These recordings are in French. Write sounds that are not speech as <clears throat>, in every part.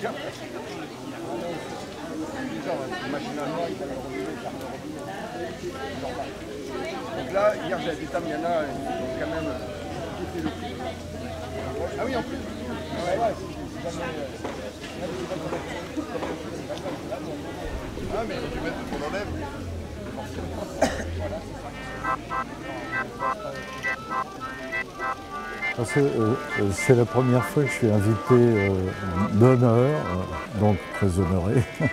Donc là, hier j'ai été tam, il y en a qui quand même quitté le prix. Ah oui, en plus. Ouais, ouais, c'est jamais. Ah, mais quand tu mets tout ton c'est la première fois que je suis invité euh, d'honneur, euh, donc très honoré, <laughs>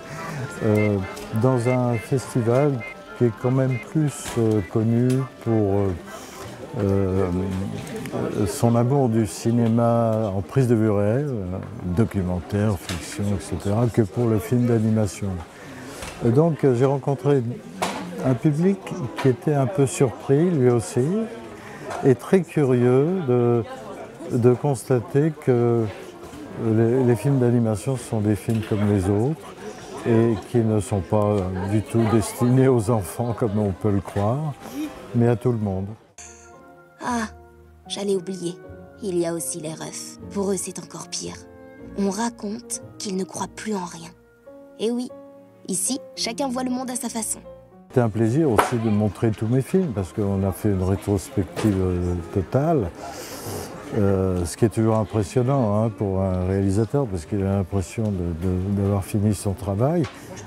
euh, dans un festival qui est quand même plus euh, connu pour euh, euh, son amour du cinéma en prise de vue réelle, euh, documentaire, fiction, etc., que pour le film d'animation. Donc euh, j'ai rencontré un public qui était un peu surpris, lui aussi, et très curieux de, constater que les, films d'animation sont des films comme les autres et qui ne sont pas du tout destinés aux enfants comme on peut le croire, mais à tout le monde. Ah, j'allais oublier. Il y a aussi les refs. Pour eux, c'est encore pire. On raconte qu'ils ne croient plus en rien. Et oui, ici, chacun voit le monde à sa façon. Un plaisir aussi de montrer tous mes films parce qu'on a fait une rétrospective euh, totale. Euh, ce qui est toujours impressionnant hein, pour un réalisateur parce qu'il a l'impression d'avoir fini son travail.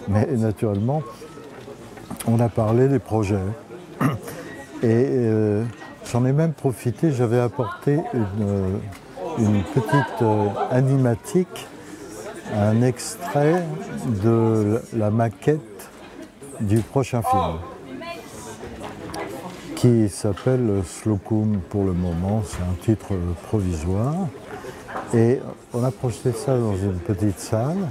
Mais naturellement, on a parlé des projets. Et euh, j'en ai même profité, j'avais apporté une, petite animatique, un extrait de la maquette du prochain film qui s'appelle Slocum pour le moment, c'est un titre provisoire. Et on a projeté ça dans une petite salle.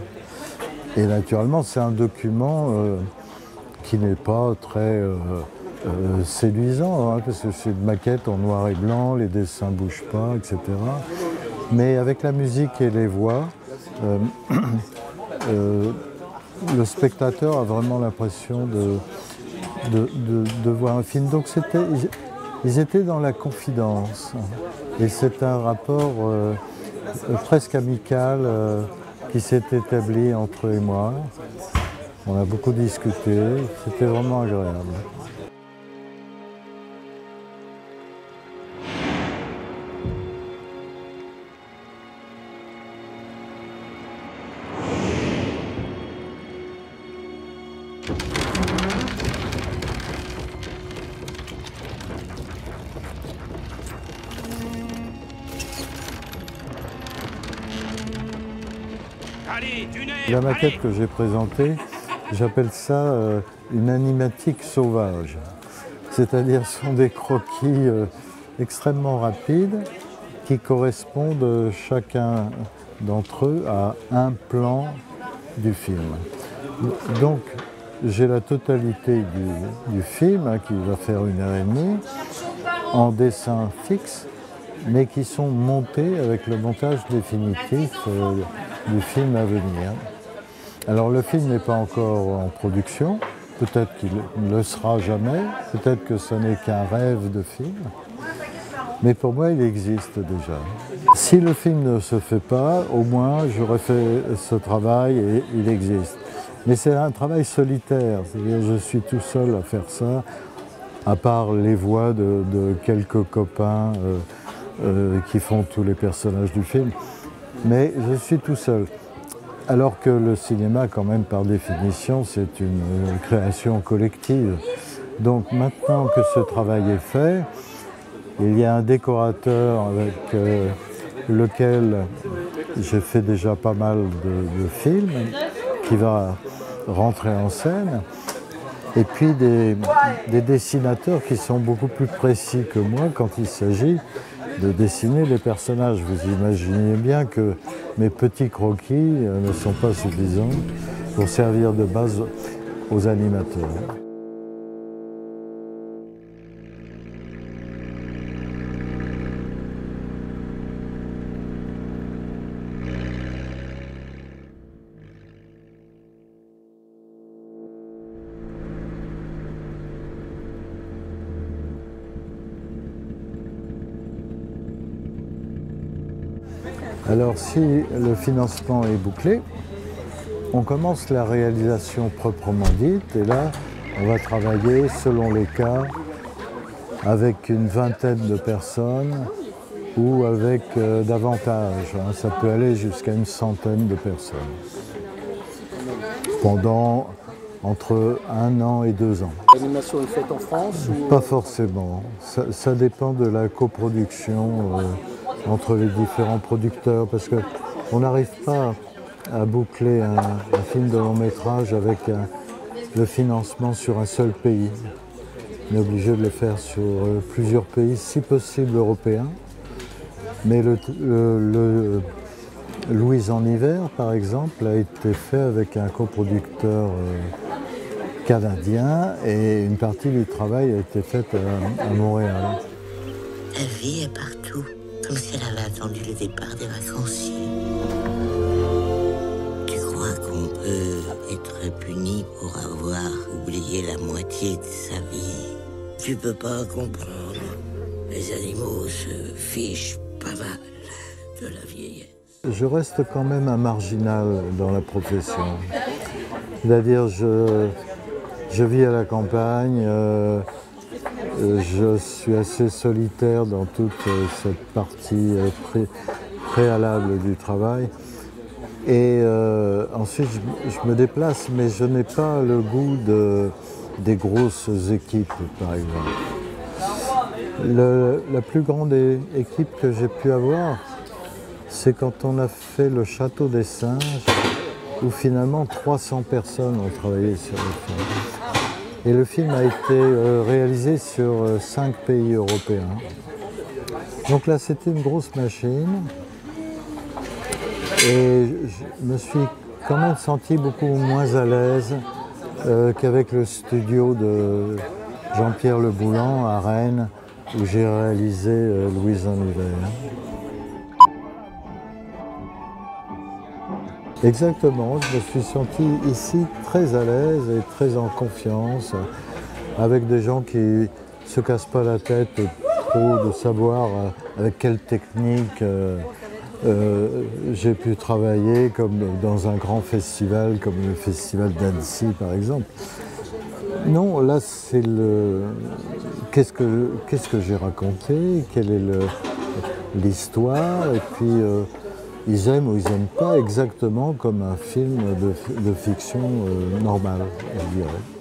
Et naturellement, c'est un document euh, qui n'est pas très euh, euh, séduisant, hein, parce que c'est une maquette en noir et blanc, les dessins ne bougent pas, etc. Mais avec la musique et les voix, <clears throat> le spectateur a vraiment l'impression de, de, de- voir un film. Donc c'était, ils, ils étaient dans la confidence. Et c'est un rapport euh, euh, presque amical euh, qui s'est établi entre eux et moi. On a beaucoup discuté, c'était vraiment agréable. La maquette que j'ai présentée, j'appelle ça euh, une animatique sauvage. C'est-à-dire ce sont des croquis euh, extrêmement rapides qui correspondent euh, chacun d'entre eux à un plan du film. Donc j'ai la totalité du, du film, hein, qui va faire une heure et demie, en dessin fixe, mais qui sont montés avec le montage définitif euh, du film à venir. Alors le film n'est pas encore en production, peut-être qu'il ne le sera jamais, peut-être que ce n'est qu'un rêve de film, mais pour moi il existe déjà. Si le film ne se fait pas, au moins j'aurais fait ce travail et il existe. Mais c'est un travail solitaire, c'est-à-dire je suis tout seul à faire ça, à part les voix de, quelques copains euh, euh, qui font tous les personnages du film. Mais je suis tout seul. Alors que le cinéma, quand même, par définition, c'est une euh, création collective. Donc maintenant que ce travail est fait, il y a un décorateur avec euh, lequel j'ai fait déjà pas mal de, films qui va rentrer en scène. Et puis des dessinateurs qui sont beaucoup plus précis que moi quand il s'agit de dessiner les personnages. Vous imaginez bien que mes petits croquis euh, ne sont pas suffisants pour servir de base aux animateurs. Alors si le financement est bouclé, on commence la réalisation proprement dite et là on va travailler selon les cas avec une vingtaine de personnes ou avec euh, davantage. hein. Ça peut aller jusqu'à une centaine de personnes pendant entre un an et deux ans. L'animation est faite en France ou Pas forcément. Ça, ça dépend de la coproduction euh, entre les différents producteurs parce que on n'arrive pas à boucler un, film de long métrage avec le financement sur un seul pays. On est obligé de le faire sur euh, plusieurs pays, si possible européens. Mais le, Louise en hiver, par exemple, a été fait avec un coproducteur euh, canadien et une partie du travail a été faite à, Montréal. La vie est comme si elle avait attendu le départ des vacanciers. Tu crois qu'on peut être puni pour avoir oublié la moitié de sa vie? Tu peux pas comprendre. Les animaux se fichent pas mal de la vieillesse. Je reste quand même un marginal dans la profession. C'est-à-dire, je, je vis à la campagne, euh, je suis assez solitaire dans toute euh, cette partie euh, pré- préalable du travail. Et euh, ensuite, je, me déplace, mais je n'ai pas le goût de, des grosses équipes, par exemple. Le- la plus grande équipe que j'ai pu avoir, c'est quand on a fait le Château des Singes, où finalement 300 personnes ont travaillé sur le film. Et le film a été euh, réalisé sur euh, cinq pays européens. Donc là, c'était une grosse machine. Et je me suis quand même senti beaucoup moins à l'aise euh, qu'avec le studio de Jean-Pierre Le Boulan à Rennes, où j'ai réalisé Louise en hiver. Exactement, je me suis senti ici très à l'aise et très en confiance, avec des gens qui ne se cassent pas la tête trop de savoir euh, avec quelle technique euh, euh, j'ai pu travailler comme dans un grand festival comme le festival d'Annecy par exemple. Non, là c'est le qu'est-ce que que j'ai raconté, quelle est l'histoire? Et puis ils aiment ou ils n'aiment pas exactement comme un film de, fiction euh, normal, je dirais.